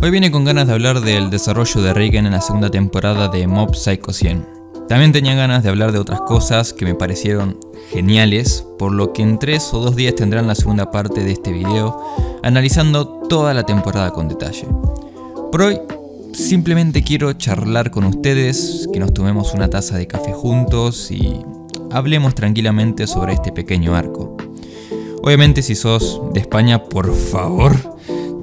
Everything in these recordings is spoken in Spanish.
Hoy viene con ganas de hablar del desarrollo de Reagan en la segunda temporada de Mob Psycho 100. También tenía ganas de hablar de otras cosas que me parecieron geniales, por lo que en 3 o 2 días tendrán la segunda parte de este video, analizando toda la temporada con detalle. Por hoy, simplemente quiero charlar con ustedes, que nos tomemos una taza de café juntos y hablemos tranquilamente sobre este pequeño arco. Obviamente si sos de España, por favor,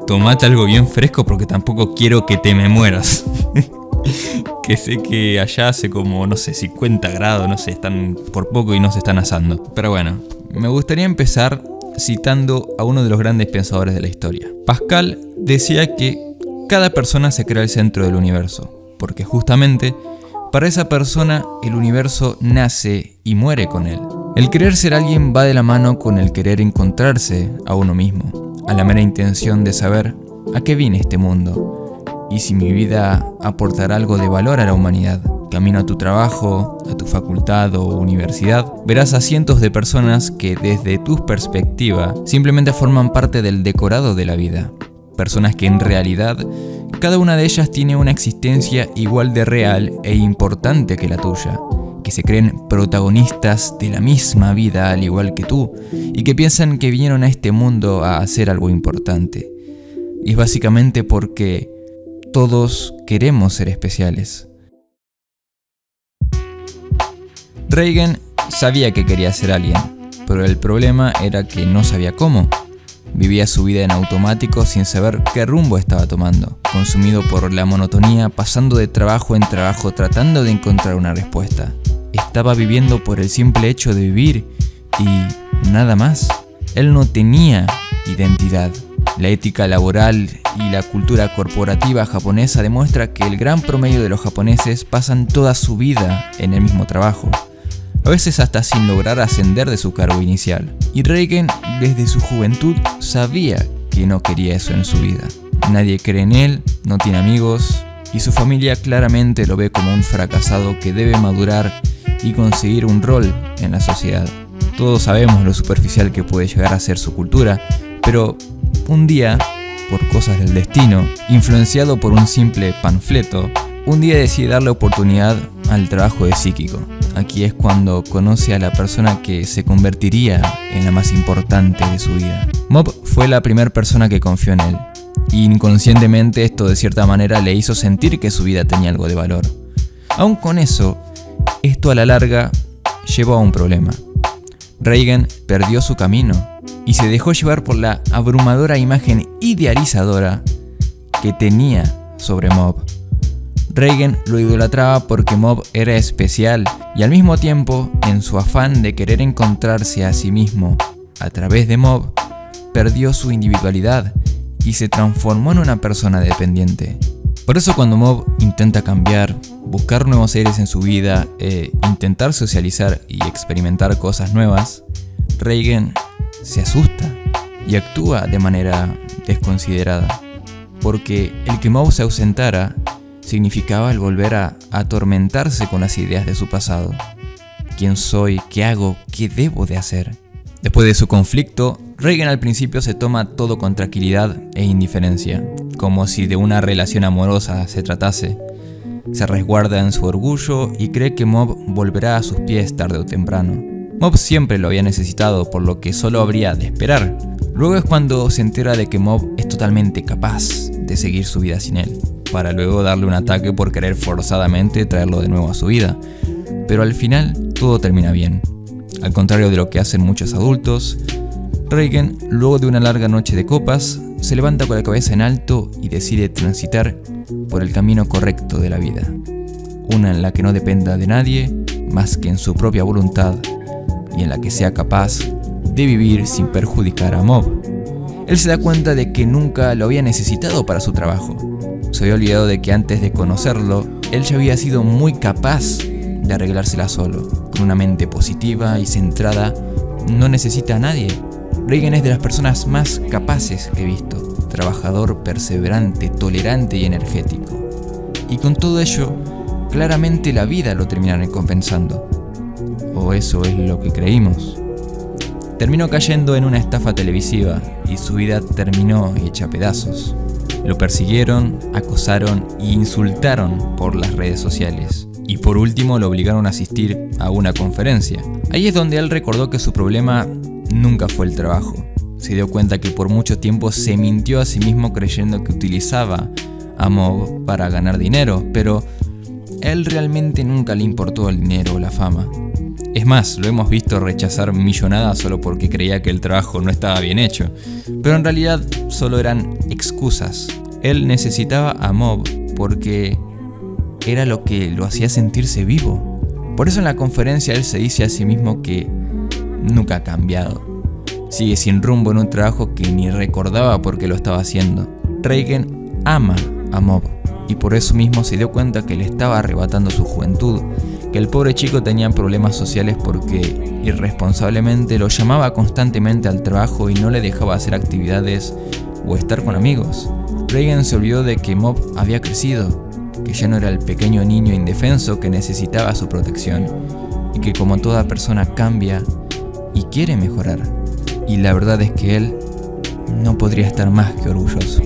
tomate algo bien fresco porque tampoco quiero que te me mueras. que sé que allá hace como, no sé, 50 grados, no sé, están por poco y no se están asando. Pero bueno, me gustaría empezar citando a uno de los grandes pensadores de la historia. Pascal decía que cada persona se crea el centro del universo, porque justamente para esa persona el universo nace y muere con él. El querer ser alguien va de la mano con el querer encontrarse a uno mismo, a la mera intención de saber a qué viene este mundo y si mi vida aportará algo de valor a la humanidad. Camino a tu trabajo, a tu facultad o universidad, verás a cientos de personas que desde tu perspectiva simplemente forman parte del decorado de la vida. Personas que en realidad cada una de ellas tiene una existencia igual de real e importante que la tuya, que se creen protagonistas de la misma vida al igual que tú, y que piensan que vinieron a este mundo a hacer algo importante. Y es básicamente porque todos queremos ser especiales. Reagan sabía que quería ser alguien, pero el problema era que no sabía cómo. Vivía su vida en automático sin saber qué rumbo estaba tomando, consumido por la monotonía, pasando de trabajo en trabajo tratando de encontrar una respuesta. Estaba viviendo por el simple hecho de vivir y nada más. Él no tenía identidad. La ética laboral y la cultura corporativa japonesa demuestra que el gran promedio de los japoneses pasan toda su vida en el mismo trabajo a veces hasta sin lograr ascender de su cargo inicial. Y Reagan desde su juventud sabía que no quería eso en su vida. Nadie cree en él, no tiene amigos y su familia claramente lo ve como un fracasado que debe madurar y conseguir un rol en la sociedad. Todos sabemos lo superficial que puede llegar a ser su cultura, pero un día, por cosas del destino, influenciado por un simple panfleto, un día decide darle oportunidad al trabajo de psíquico. Aquí es cuando conoce a la persona que se convertiría en la más importante de su vida. Mob fue la primera persona que confió en él. Y inconscientemente esto de cierta manera le hizo sentir que su vida tenía algo de valor. Aún con eso, esto a la larga llevó a un problema. Reagan perdió su camino y se dejó llevar por la abrumadora imagen idealizadora que tenía sobre Mob. Reagan lo idolatraba porque Mob era especial y al mismo tiempo, en su afán de querer encontrarse a sí mismo a través de Mob, perdió su individualidad y se transformó en una persona dependiente. Por eso cuando Mob intenta cambiar, buscar nuevos seres en su vida e intentar socializar y experimentar cosas nuevas, Reagan se asusta y actúa de manera desconsiderada. Porque el que Mob se ausentara significaba el volver a atormentarse con las ideas de su pasado. ¿Quién soy? ¿Qué hago? ¿Qué debo de hacer? Después de su conflicto, Reagan al principio se toma todo con tranquilidad e indiferencia, como si de una relación amorosa se tratase. Se resguarda en su orgullo y cree que Mob volverá a sus pies tarde o temprano. Mob siempre lo había necesitado, por lo que solo habría de esperar. Luego es cuando se entera de que Mob es totalmente capaz de seguir su vida sin él para luego darle un ataque por querer forzadamente traerlo de nuevo a su vida. Pero al final todo termina bien. Al contrario de lo que hacen muchos adultos, Reagan, luego de una larga noche de copas, se levanta con la cabeza en alto y decide transitar por el camino correcto de la vida. Una en la que no dependa de nadie más que en su propia voluntad y en la que sea capaz de vivir sin perjudicar a Mob. Él se da cuenta de que nunca lo había necesitado para su trabajo, se había olvidado de que antes de conocerlo, él ya había sido muy capaz de arreglársela solo. Con una mente positiva y centrada, no necesita a nadie. Reagan es de las personas más capaces que he visto. Trabajador, perseverante, tolerante y energético. Y con todo ello, claramente la vida lo termina recompensando. O eso es lo que creímos. Terminó cayendo en una estafa televisiva y su vida terminó hecha pedazos. Lo persiguieron, acosaron e insultaron por las redes sociales. Y por último lo obligaron a asistir a una conferencia. Ahí es donde él recordó que su problema nunca fue el trabajo. Se dio cuenta que por mucho tiempo se mintió a sí mismo creyendo que utilizaba a Mob para ganar dinero, pero él realmente nunca le importó el dinero o la fama. Es más, lo hemos visto rechazar millonadas solo porque creía que el trabajo no estaba bien hecho, pero en realidad solo eran excusas. Él necesitaba a Mob porque era lo que lo hacía sentirse vivo. Por eso en la conferencia él se dice a sí mismo que nunca ha cambiado. Sigue sin rumbo en un trabajo que ni recordaba por qué lo estaba haciendo. Reagan ama a Mob y por eso mismo se dio cuenta que le estaba arrebatando su juventud, que el pobre chico tenía problemas sociales porque irresponsablemente lo llamaba constantemente al trabajo y no le dejaba hacer actividades o estar con amigos. Reagan se olvidó de que Mob había crecido, que ya no era el pequeño niño indefenso que necesitaba su protección y que como toda persona cambia y quiere mejorar. Y la verdad es que él no podría estar más que orgulloso.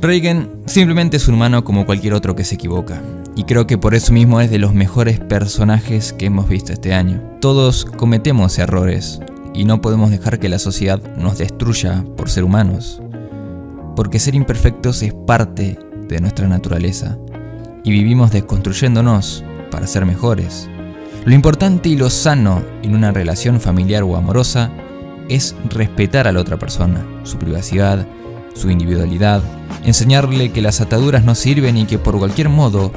Reagan simplemente es un humano como cualquier otro que se equivoca, y creo que por eso mismo es de los mejores personajes que hemos visto este año. Todos cometemos errores, y no podemos dejar que la sociedad nos destruya por ser humanos, porque ser imperfectos es parte de nuestra naturaleza, y vivimos desconstruyéndonos para ser mejores. Lo importante y lo sano en una relación familiar o amorosa es respetar a la otra persona, su privacidad, su individualidad, enseñarle que las ataduras no sirven y que por cualquier modo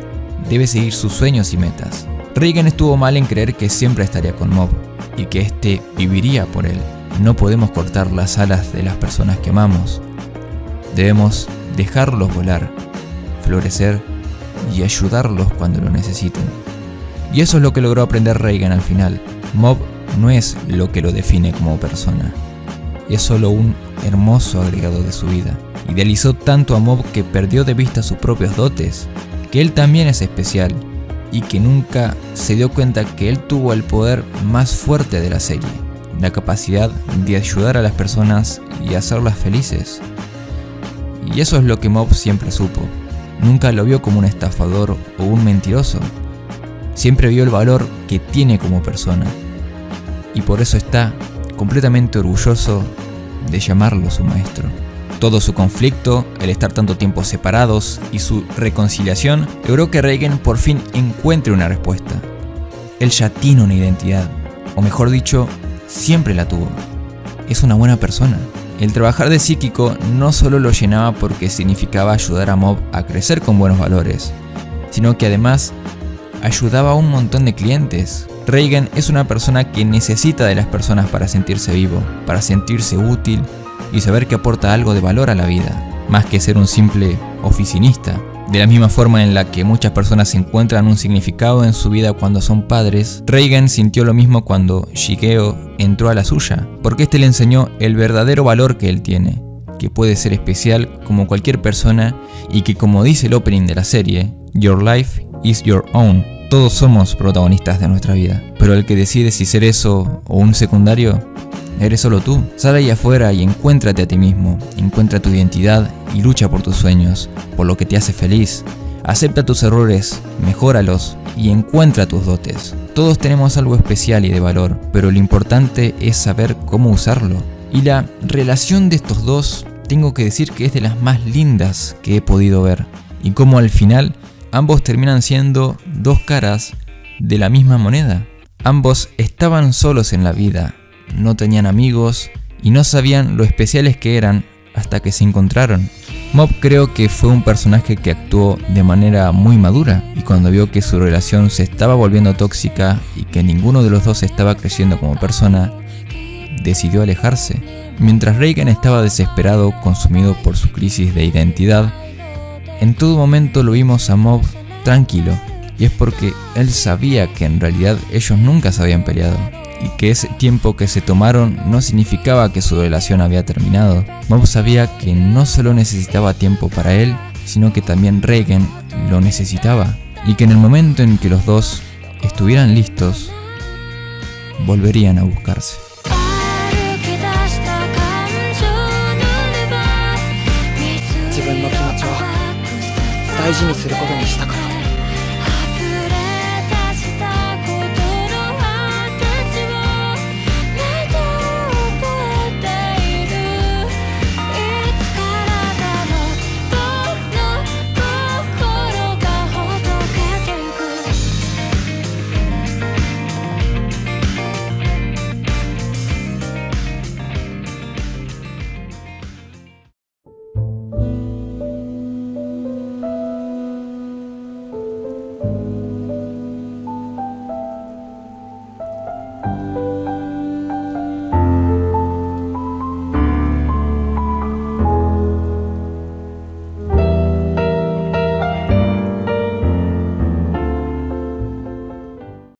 debe seguir sus sueños y metas. Reagan estuvo mal en creer que siempre estaría con Mob y que éste viviría por él. No podemos cortar las alas de las personas que amamos. Debemos dejarlos volar, florecer y ayudarlos cuando lo necesiten. Y eso es lo que logró aprender Reagan al final. Mob no es lo que lo define como persona, es solo un hermoso agregado de su vida. Idealizó tanto a Mob que perdió de vista sus propios dotes, que él también es especial y que nunca se dio cuenta que él tuvo el poder más fuerte de la serie, la capacidad de ayudar a las personas y hacerlas felices. Y eso es lo que Mob siempre supo. Nunca lo vio como un estafador o un mentiroso. Siempre vio el valor que tiene como persona. Y por eso está completamente orgulloso de llamarlo su maestro. Todo su conflicto, el estar tanto tiempo separados y su reconciliación logró que Reagan por fin encuentre una respuesta. Él ya tiene una identidad, o mejor dicho, siempre la tuvo. Es una buena persona. El trabajar de psíquico no solo lo llenaba porque significaba ayudar a Mob a crecer con buenos valores, sino que además ayudaba a un montón de clientes, Reagan es una persona que necesita de las personas para sentirse vivo, para sentirse útil y saber que aporta algo de valor a la vida, más que ser un simple oficinista. De la misma forma en la que muchas personas encuentran un significado en su vida cuando son padres, Reagan sintió lo mismo cuando Shigeo entró a la suya, porque este le enseñó el verdadero valor que él tiene, que puede ser especial como cualquier persona y que como dice el opening de la serie, Your life is your own. Todos somos protagonistas de nuestra vida, pero el que decide si ser eso o un secundario, eres solo tú. Sal ahí afuera y encuéntrate a ti mismo, encuentra tu identidad y lucha por tus sueños, por lo que te hace feliz. Acepta tus errores, mejóralos y encuentra tus dotes. Todos tenemos algo especial y de valor, pero lo importante es saber cómo usarlo. Y la relación de estos dos, tengo que decir que es de las más lindas que he podido ver. Y como al final ambos terminan siendo dos caras de la misma moneda. Ambos estaban solos en la vida, no tenían amigos y no sabían lo especiales que eran hasta que se encontraron. Mob creo que fue un personaje que actuó de manera muy madura y cuando vio que su relación se estaba volviendo tóxica y que ninguno de los dos estaba creciendo como persona, decidió alejarse. Mientras Reagan estaba desesperado, consumido por su crisis de identidad, en todo momento lo vimos a Mob tranquilo, y es porque él sabía que en realidad ellos nunca se habían peleado, y que ese tiempo que se tomaron no significaba que su relación había terminado. Mob sabía que no solo necesitaba tiempo para él, sino que también Reagan lo necesitaba y que en el momento en que los dos estuvieran listos, volverían a buscarse.